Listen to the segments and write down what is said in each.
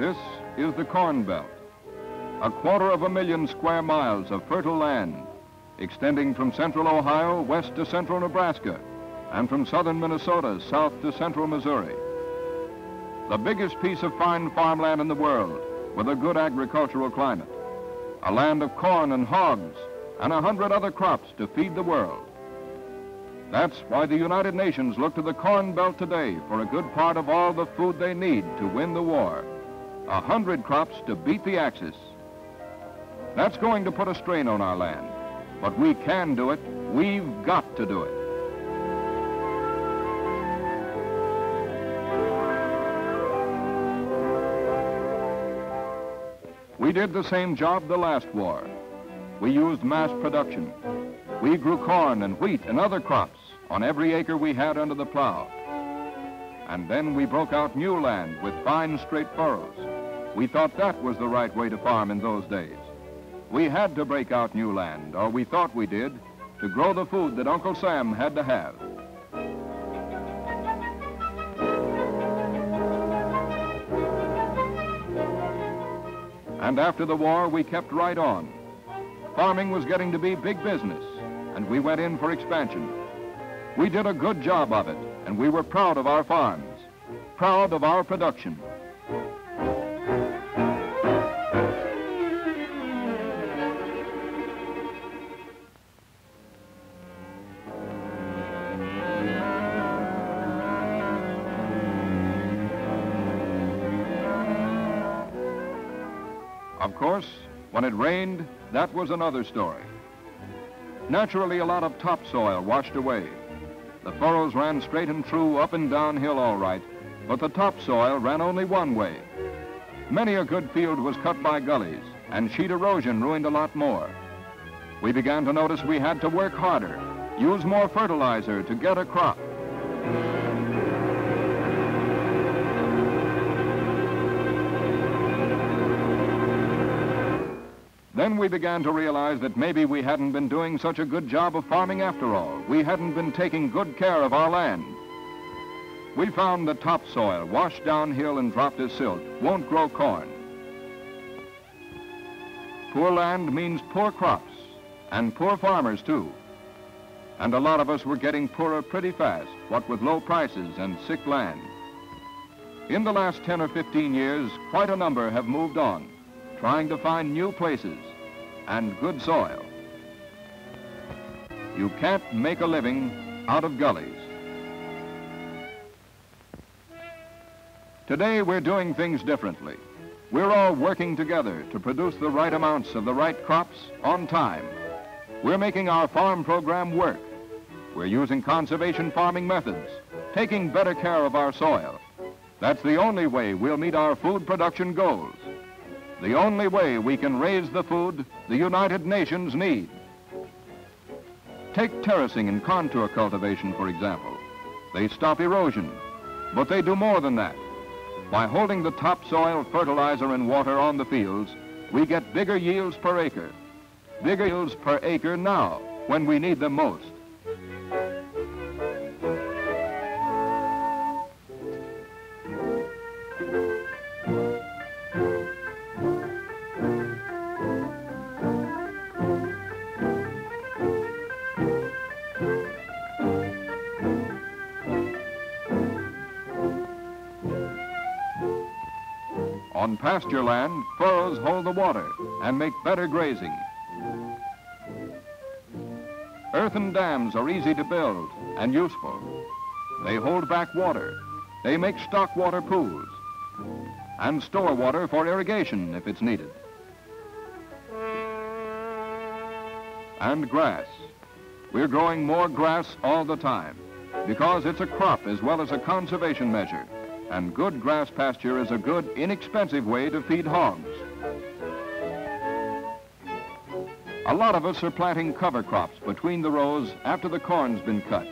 This is the Corn Belt, a quarter of a million square miles of fertile land, extending from central Ohio west to central Nebraska, and from southern Minnesota south to central Missouri. The biggest piece of fine farmland in the world, with a good agricultural climate. A land of corn and hogs, and a hundred other crops to feed the world. That's why the United Nations look to the Corn Belt today for a good part of all the food they need to win the war. A hundred crops to beat the Axis. That's going to put a strain on our land. But we can do it. We've got to do it. We did the same job the last war. We used mass production. We grew corn and wheat and other crops on every acre we had under the plow. And then we broke out new land with fine straight furrows. We thought that was the right way to farm in those days. We had to break out new land, or we thought we did, to grow the food that Uncle Sam had to have. And after the war, we kept right on. Farming was getting to be big business, and we went in for expansion. We did a good job of it, and we were proud of our farms, proud of our production. Of course, when it rained, that was another story. Naturally, a lot of topsoil washed away. The furrows ran straight and true up and down hill all right, but the topsoil ran only one way. Many a good field was cut by gullies, and sheet erosion ruined a lot more. We began to notice we had to work harder, use more fertilizer to get a crop. Then we began to realize that maybe we hadn't been doing such a good job of farming after all. We hadn't been taking good care of our land. We found that topsoil washed downhill and dropped as silt won't grow corn. Poor land means poor crops, and poor farmers too. And a lot of us were getting poorer pretty fast, what with low prices and sick land. In the last 10 or 15 years, quite a number have moved on, trying to find new places and good soil. You can't make a living out of gullies. Today we're doing things differently. We're all working together to produce the right amounts of the right crops on time. We're making our farm program work. We're using conservation farming methods, taking better care of our soil. That's the only way we'll meet our food production goals. The only way we can raise the food the United Nations need. Take terracing and contour cultivation, for example. They stop erosion, but they do more than that. By holding the topsoil, fertilizer, and water on the fields, we get bigger yields per acre. Bigger yields per acre now, when we need them most. On pasture land, furrows hold the water and make better grazing. Earthen dams are easy to build and useful. They hold back water. They make stock water pools and store water for irrigation if it's needed. And grass. We're growing more grass all the time because it's a crop as well as a conservation measure and good grass pasture is a good, inexpensive way to feed hogs. A lot of us are planting cover crops between the rows after the corn's been cut.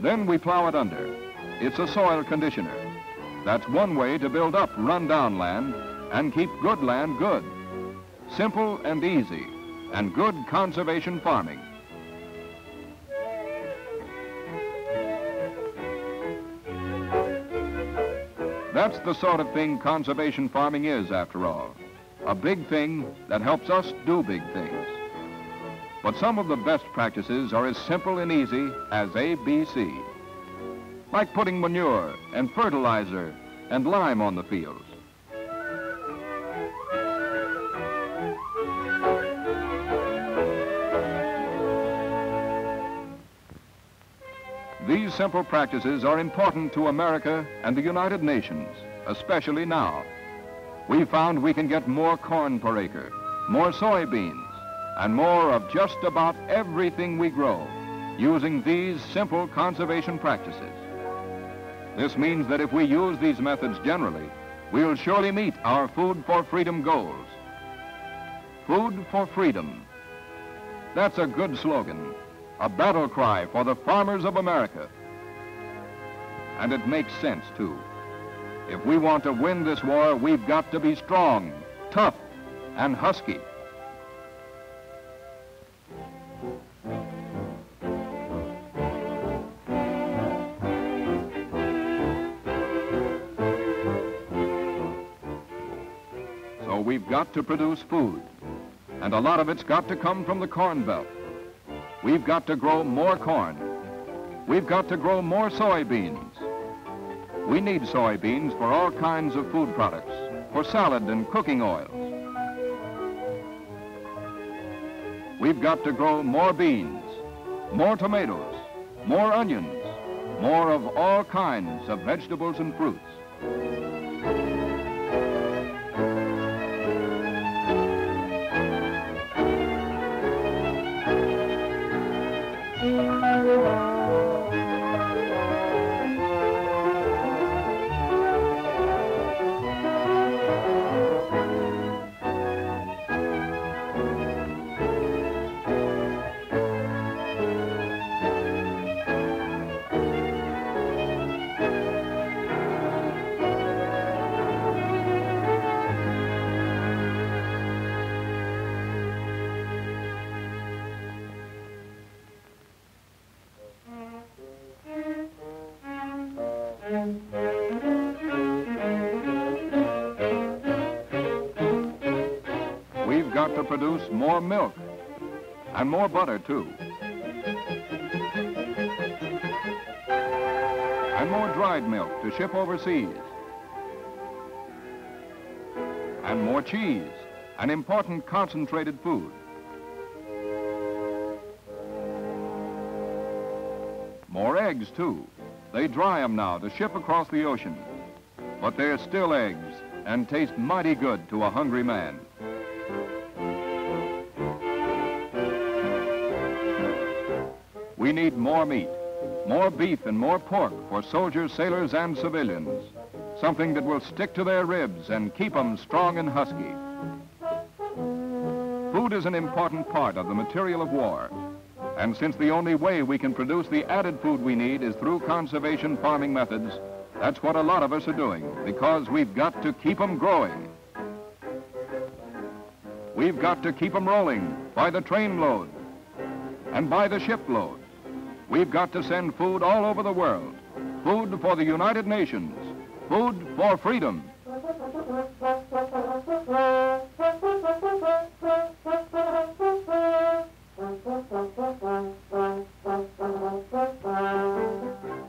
Then we plow it under. It's a soil conditioner. That's one way to build up run-down land and keep good land good. Simple and easy, and good conservation farming. That's the sort of thing conservation farming is, after all. A big thing that helps us do big things. But some of the best practices are as simple and easy as ABC. Like putting manure and fertilizer and lime on the fields. These simple practices are important to America and the United Nations, especially now. We found we can get more corn per acre, more soybeans, and more of just about everything we grow using these simple conservation practices. This means that if we use these methods generally, we'll surely meet our Food for Freedom goals. Food for Freedom. That's a good slogan, a battle cry for the farmers of America. And it makes sense, too. If we want to win this war, we've got to be strong, tough, and husky. So we've got to produce food, and a lot of it's got to come from the Corn Belt. We've got to grow more corn. We've got to grow more soybeans. We need soybeans for all kinds of food products, for salad and cooking oils. We've got to grow more beans, more tomatoes, more onions, more of all kinds of vegetables and fruits. To produce more milk and more butter, too. And more dried milk to ship overseas. And more cheese, an important concentrated food. More eggs, too. They dry them now to ship across the ocean. But they're still eggs and taste mighty good to a hungry man. We need more meat, more beef and more pork for soldiers, sailors, and civilians. Something that will stick to their ribs and keep them strong and husky. Food is an important part of the material of war. And since the only way we can produce the added food we need is through conservation farming methods, that's what a lot of us are doing, because we've got to keep them growing. We've got to keep them rolling by the trainload and by the shipload. We've got to send food all over the world. Food for the United Nations. Food for freedom.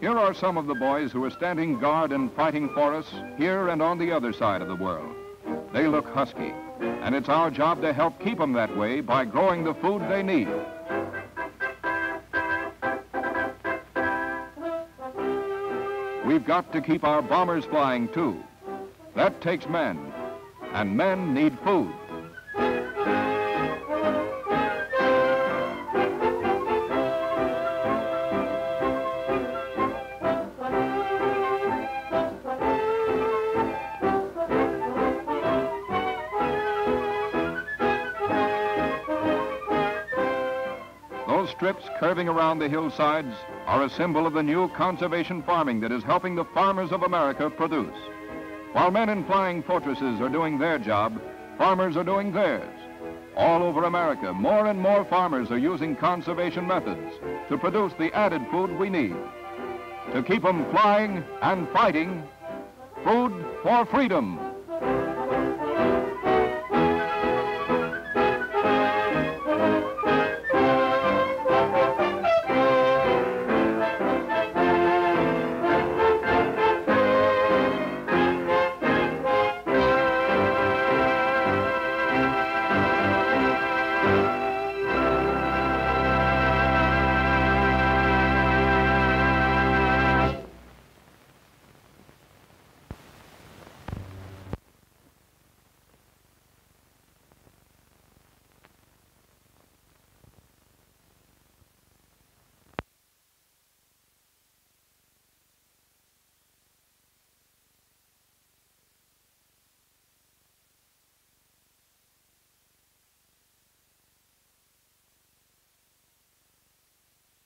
Here are some of the boys who are standing guard and fighting for us here and on the other side of the world. They look husky, and it's our job to help keep them that way by growing the food they need. We've got to keep our bombers flying, too. That takes men, and men need food. Those strips curving around the hillsides are a symbol of the new conservation farming that is helping the farmers of America produce. While men in flying fortresses are doing their job, farmers are doing theirs. All over America, more and more farmers are using conservation methods to produce the added food we need. To keep them flying and fighting Food for freedom.